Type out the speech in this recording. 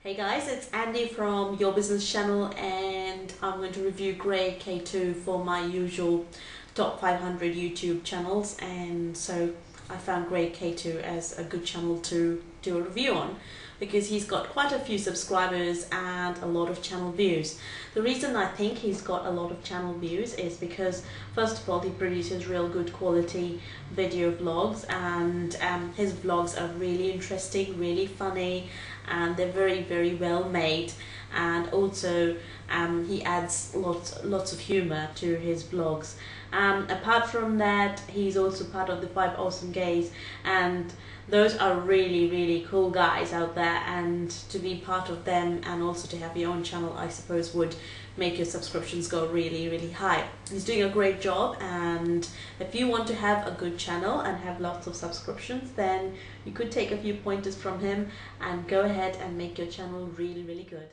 Hey guys, it's Andie from Your Business Channel and I'm going to review Grey K2 for my usual top 500 YouTube channels. And so I found Grey K2 as a good channel to do a review on because he's got quite a few subscribers and a lot of channel views. The reason I think he's got a lot of channel views is because first of all he produces real good quality video vlogs and um, his vlogs are really interesting, really funny and they're very very well made and also um, he adds lots lots of humor to his vlogs. Um, apart from that, he's also part of the Five Awesome Guys, and those are really really cool guys out there. And to be part of them, and also to have your own channel, I suppose would make your subscriptions go really really high. He's doing a great job, and if you want to have a good channel and have lots of subscriptions, then you could take a few pointers from him and go ahead and make your channel really really good.